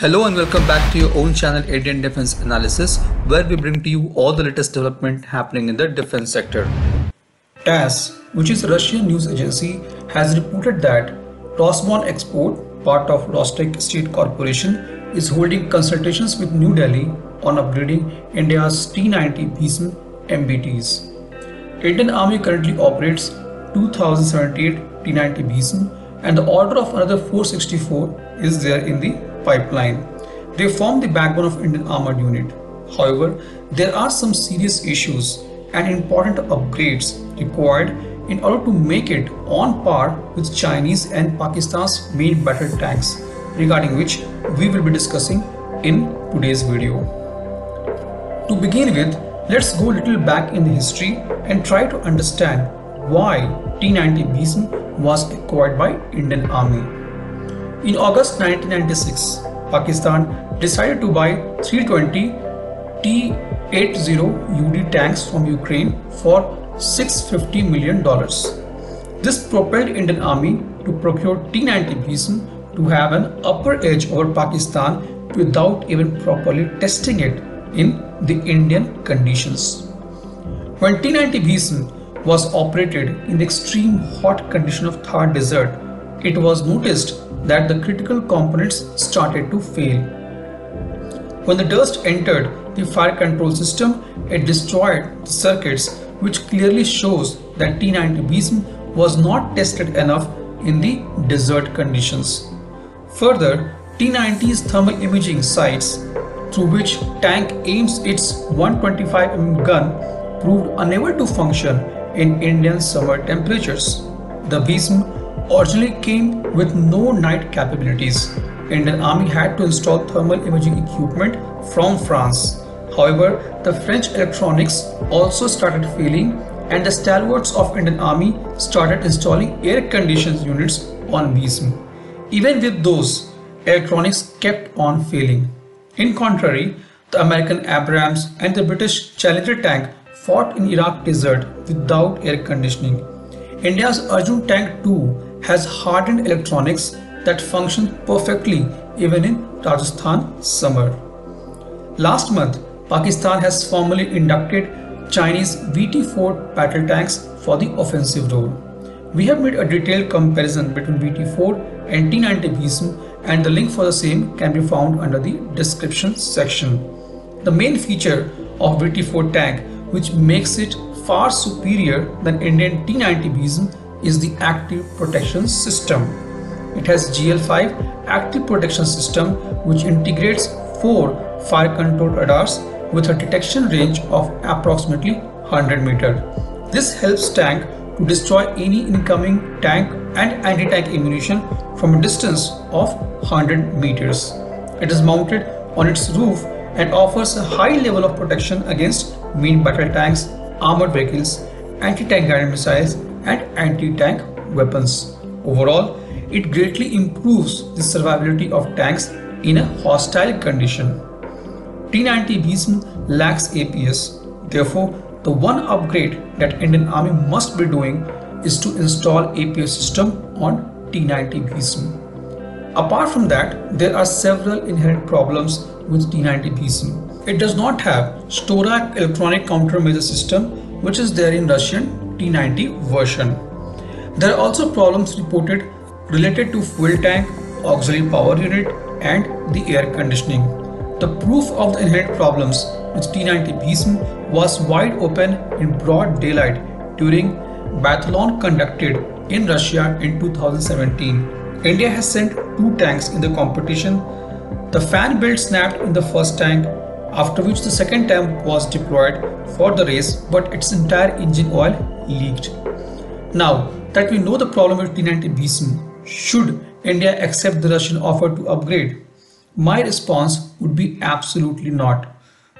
Hello and welcome back to your own channel Indian Defense Analysis where we bring to you all the latest development happening in the defense sector. TASS, which is a Russian news agency, has reported that Rosoboronexport, part of Rostec State Corporation, is holding consultations with New Delhi on upgrading India's T-90 Bhishma MBTs. Indian Army currently operates 2078 T-90 Bhishma and the order of another 464 is there in the pipeline. They form the backbone of Indian Armored Unit. However, there are some serious issues and important upgrades required in order to make it on par with Chinese and Pakistan's main battle tanks, regarding which we will be discussing in today's video. To begin with, let's go a little back in the history and try to understand why T-90 Bhishma was acquired by Indian Army. In August 1996, Pakistan decided to buy 320 T-80 UD tanks from Ukraine for $650 million. This propelled Indian Army to procure T-90 Bhishma to have an upper edge over Pakistan without even properly testing it in the Indian conditions. When T-90 Bhishma was operated in the extreme hot condition of Thar Desert, it was noticed that the critical components started to fail. When the dust entered the fire control system, it destroyed the circuits which clearly shows that T-90 Bhishma was not tested enough in the desert conditions. Further, T-90's thermal imaging sights through which tank aims its 125mm gun proved unable to function in Indian summer temperatures. The Bhishma originally came with no night capabilities. Indian Army had to install thermal imaging equipment from France. However, the French electronics also started failing and the stalwarts of Indian Army started installing air-conditioned units on Bhishma. Even with those, electronics kept on failing. In contrary, the American Abrams and the British Challenger tank fought in Iraq desert without air conditioning. India's Arjun tank too has hardened electronics that function perfectly even in Rajasthan summer. Last month, Pakistan has formally inducted Chinese VT-4 battle tanks for the offensive role. We have made a detailed comparison between VT-4 and T-90 Bhishma and the link for the same can be found under the description section. The main feature of VT-4 tank which makes it far superior than Indian T-90 Bhishma is the active protection system. It has GL5 active protection system which integrates four fire control radars with a detection range of approximately 100 meter. This helps tank to destroy any incoming tank and anti-tank ammunition from a distance of 100 meters. It is mounted on its roof and offers a high level of protection against main battle tanks, armored vehicles, anti-tank guided missiles and anti-tank weapons. Overall, it greatly improves the survivability of tanks in a hostile condition. T-90 Bhishma lacks APS. Therefore, the one upgrade that Indian Army must be doing is to install APS system on T-90 Bhishma. Apart from that, there are several inherent problems with T-90 Bhishma. It does not have Storak electronic countermeasure system which is there in Russian T90 version. There are also problems reported related to fuel tank, auxiliary power unit and the air conditioning. The proof of the inherent problems with T90 Bhishma was wide open in broad daylight during Biathlon conducted in Russia in 2017. India has sent two tanks in the competition. The fan belt snapped in the first tank after which the second tank was deployed for the race but its entire engine oil leaked. Now that we know the problem with T-90 Bhishma, should India accept the Russian offer to upgrade? My response would be absolutely not.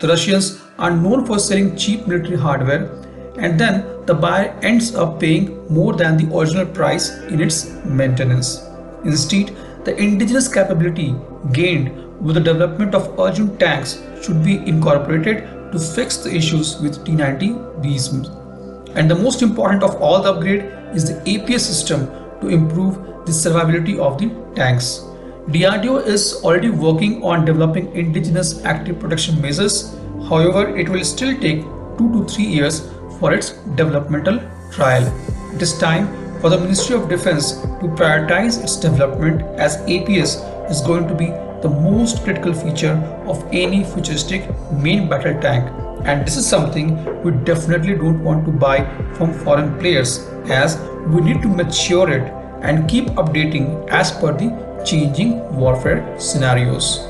The Russians are known for selling cheap military hardware and then the buyer ends up paying more than the original price in its maintenance. Instead, the indigenous capability gained with the development of Arjun tanks should be incorporated to fix the issues with T90 Bhishma. And the most important of all the upgrade is the APS system to improve the survivability of the tanks. DRDO is already working on developing indigenous active protection measures. However, it will still take 2 to 3 years for its developmental trial. It is time for the Ministry of Defense to prioritize its development as APS is going to be the most critical feature of any futuristic main battle tank and this is something we definitely don't want to buy from foreign players as we need to mature it and keep updating as per the changing warfare scenarios.